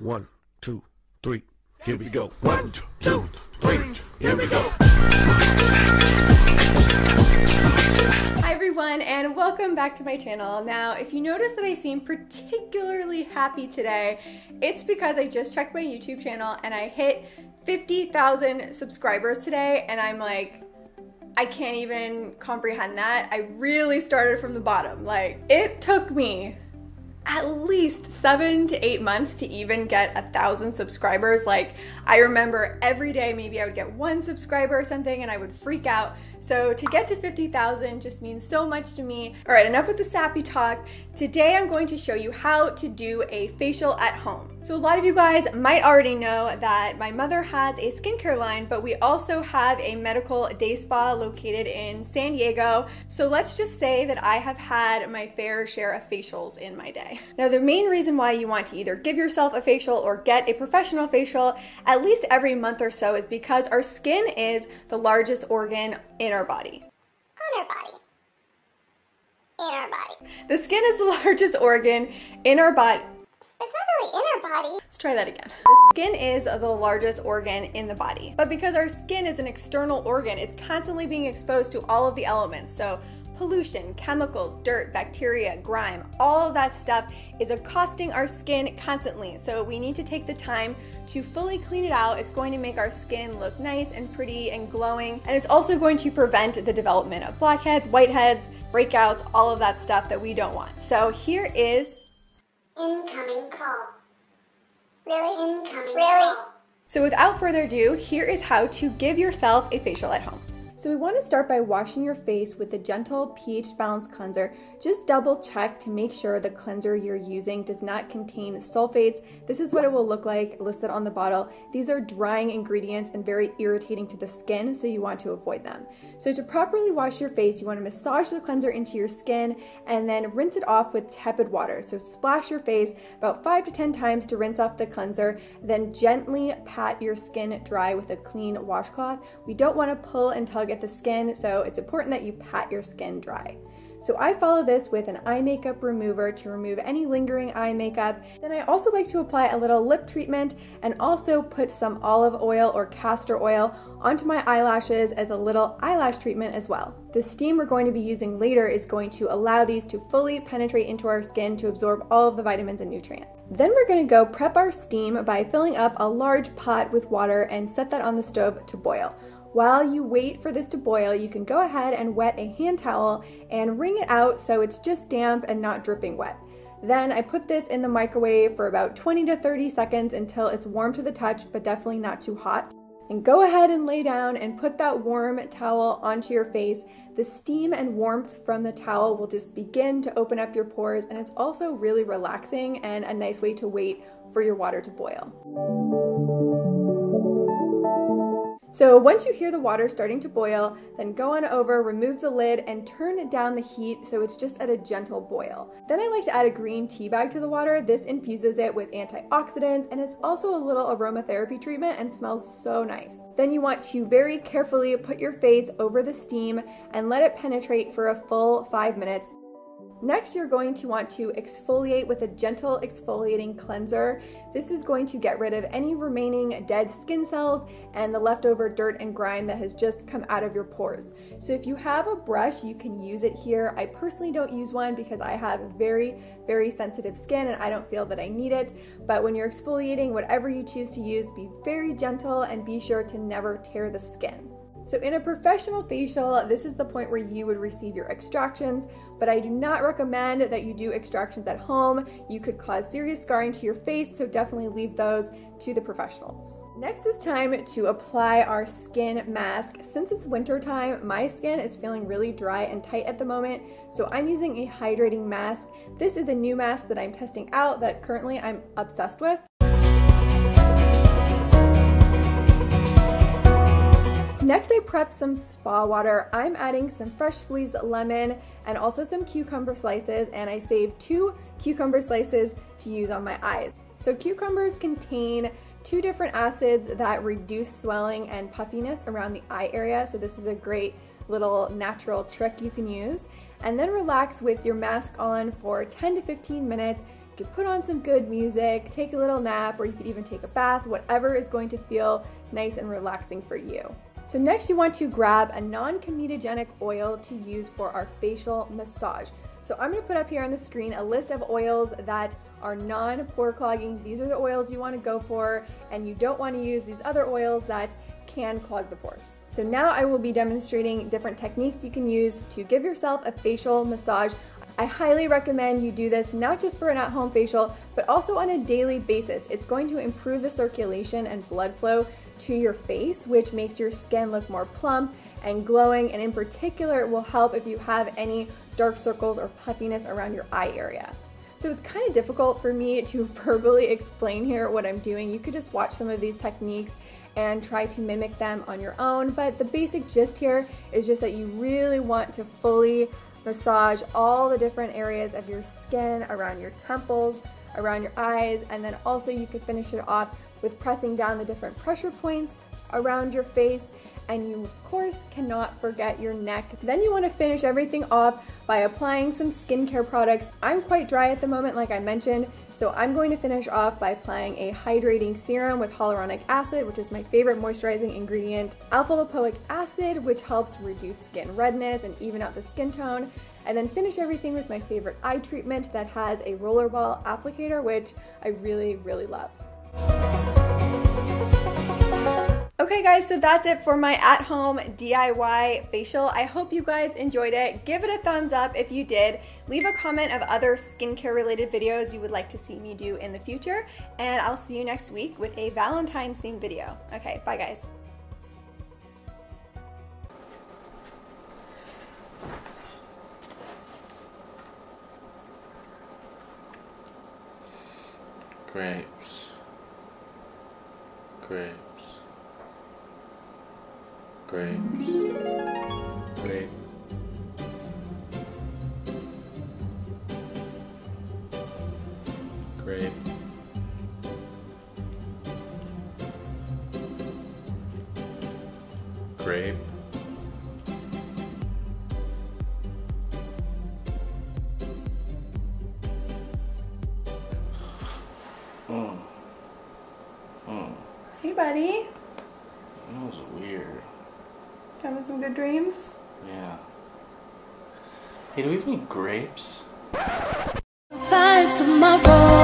One, two, three. Here we go. One, two, three. Here we go. Hi everyone and welcome back to my channel. Now if you notice that I seem particularly happy today, it's because I just checked my YouTube channel and I hit 50,000 subscribers today and I'm like, I can't even comprehend that. I really started from the bottom. Like it took me at least seven to eight months to even get a thousand subscribers. Like, I remember every day, maybe I would get one subscriber or something and I would freak out. So, to get to 50,000 just means so much to me. All right, enough with the sappy talk. Today, I'm going to show you how to do a facial at home. So, a lot of you guys might already know that my mother has a skincare line, but we also have a medical day spa located in San Diego. So, let's just say that I have had my fair share of facials in my day. Now, the main reason why you want to either give yourself a facial or get a professional facial at least every month or so is because our skin is the largest organ in our body. on our body. In our body. The skin is the largest organ in our body. It's not really in our body. Let's try that again. The skin is the largest organ in the body. But because our skin is an external organ, it's constantly being exposed to all of the elements. So pollution, chemicals, dirt, bacteria, grime, all of that stuff is accosting our skin constantly. So we need to take the time to fully clean it out. It's going to make our skin look nice and pretty and glowing. And it's also going to prevent the development of blackheads, whiteheads, breakouts, all of that stuff that we don't want. So here is Incoming call. Really? Incoming Really? So without further ado, here is how to give yourself a facial at home. So we want to start by washing your face with a gentle pH balance cleanser. Just double check to make sure the cleanser you're using does not contain sulfates. This is what it will look like listed on the bottle. These are drying ingredients and very irritating to the skin, so you want to avoid them. So to properly wash your face, you want to massage the cleanser into your skin and then rinse it off with tepid water. So splash your face about 5 to 10 times to rinse off the cleanser, then gently pat your skin dry with a clean washcloth. We don't want to pull and tug the skin, so it's important that you pat your skin dry. So I follow this with an eye makeup remover to remove any lingering eye makeup. Then I also like to apply a little lip treatment and also put some olive oil or castor oil onto my eyelashes as a little eyelash treatment as well. The steam we're going to be using later is going to allow these to fully penetrate into our skin to absorb all of the vitamins and nutrients. Then we're going to go prep our steam by filling up a large pot with water and set that on the stove to boil. While you wait for this to boil, you can go ahead and wet a hand towel and wring it out so it's just damp and not dripping wet. Then I put this in the microwave for about 20 to 30 seconds until it's warm to the touch, but definitely not too hot. And go ahead and lay down and put that warm towel onto your face. The steam and warmth from the towel will just begin to open up your pores, and it's also really relaxing and a nice way to wait for your water to boil. So once you hear the water starting to boil, then go on over, remove the lid, and turn down the heat so it's just at a gentle boil. Then I like to add a green tea bag to the water. This infuses it with antioxidants and it's also a little aromatherapy treatment and smells so nice. Then you want to very carefully put your face over the steam and let it penetrate for a full five minutes Next, you're going to want to exfoliate with a gentle exfoliating cleanser. This is going to get rid of any remaining dead skin cells and the leftover dirt and grime that has just come out of your pores. So if you have a brush, you can use it here. I personally don't use one because I have very, very sensitive skin and I don't feel that I need it. But when you're exfoliating, whatever you choose to use, be very gentle and be sure to never tear the skin. So in a professional facial, this is the point where you would receive your extractions, but I do not recommend that you do extractions at home. You could cause serious scarring to your face, so definitely leave those to the professionals. Next is time to apply our skin mask. Since it's winter time, my skin is feeling really dry and tight at the moment, so I'm using a hydrating mask. This is a new mask that I'm testing out that currently I'm obsessed with. Next, I prepped some spa water. I'm adding some fresh squeezed lemon and also some cucumber slices, and I saved two cucumber slices to use on my eyes. So cucumbers contain two different acids that reduce swelling and puffiness around the eye area, so this is a great little natural trick you can use. And then relax with your mask on for 10 to 15 minutes You could put on some good music, take a little nap, or you could even take a bath, whatever is going to feel nice and relaxing for you. So next you want to grab a non-comedogenic oil to use for our facial massage. So I'm gonna put up here on the screen a list of oils that are non-pore clogging. These are the oils you wanna go for and you don't wanna use these other oils that can clog the pores. So now I will be demonstrating different techniques you can use to give yourself a facial massage I highly recommend you do this not just for an at home facial, but also on a daily basis. It's going to improve the circulation and blood flow to your face, which makes your skin look more plump and glowing. And in particular, it will help if you have any dark circles or puffiness around your eye area. So it's kind of difficult for me to verbally explain here what I'm doing. You could just watch some of these techniques and try to mimic them on your own. But the basic gist here is just that you really want to fully massage all the different areas of your skin around your temples, around your eyes, and then also you could finish it off with pressing down the different pressure points around your face and you of course cannot forget your neck. Then you want to finish everything off by applying some skincare products. I'm quite dry at the moment like I mentioned so I'm going to finish off by applying a hydrating serum with hyaluronic acid, which is my favorite moisturizing ingredient, alpha lipoic acid, which helps reduce skin redness and even out the skin tone, and then finish everything with my favorite eye treatment that has a rollerball applicator, which I really, really love. Okay guys, so that's it for my at-home DIY facial. I hope you guys enjoyed it. Give it a thumbs up if you did. Leave a comment of other skincare related videos you would like to see me do in the future. And I'll see you next week with a Valentine's themed video. Okay, bye guys. Grapes. Grapes grapes. Grape. Grape. Grape. Mm. Mm. Hey, buddy. That was weird. Having some good dreams? Yeah. Hey, do we have any grapes? Find tomorrow.